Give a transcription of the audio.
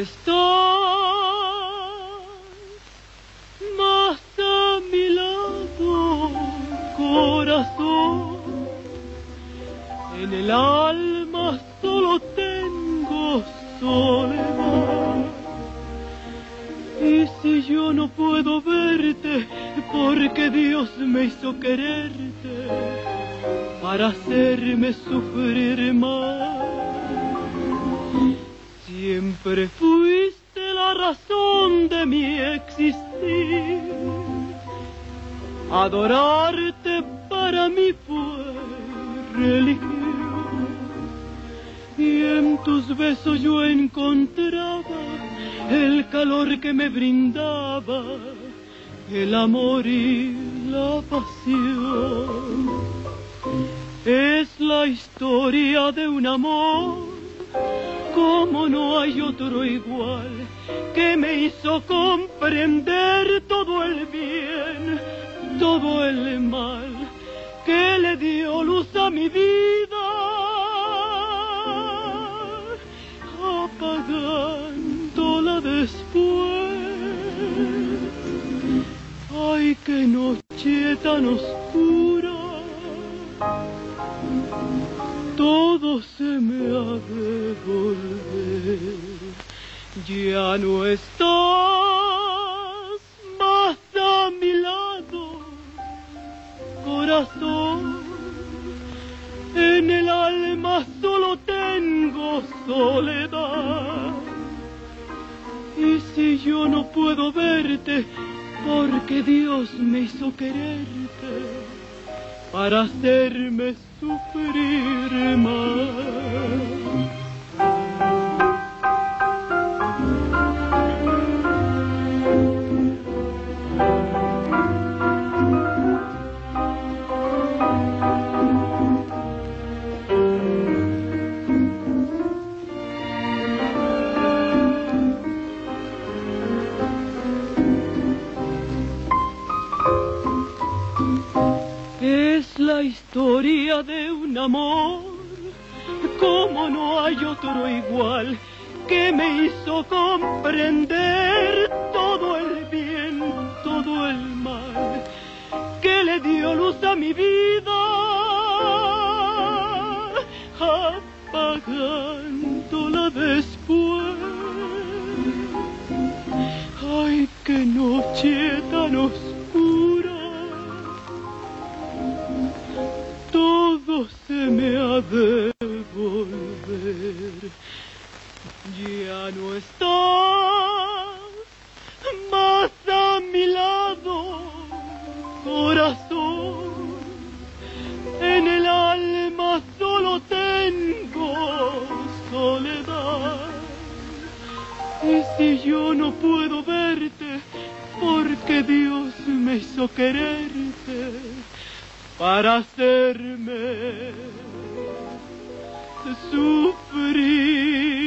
estás más a mi lado, corazón. En el alma solo tengo soledad. Y si yo no puedo verte, porque Dios me hizo quererte para hacerme sufrir más. Siempre fuiste la razón de mi existir. Adorarte para mí fue religión. Y en tus besos yo encontraba el calor que me brindaba, el amor y la pasión. Es la historia de un amor como no hay otro igual que me hizo comprender todo el bien, todo el mal que le dio luz a mi vida, apagándola después. Ay, qué noche tan oscura todo se me ha de volver. Ya no estás más a mi lado, corazón. En el alma solo tengo soledad. Y si yo no puedo verte, porque Dios me hizo quererte para hacerme sufrir más. La historia de un amor, como no hay otro igual, que me hizo comprender todo el bien, todo el mal, que le dio luz a mi vida, apagándola después. Ay, qué noche tan oscura. Se me ha de volver. Ya no estás más a mi lado, corazón. En el alma solo tengo soledad. Y si yo no puedo verte, porque Dios me hizo quererte para hacerme sufrir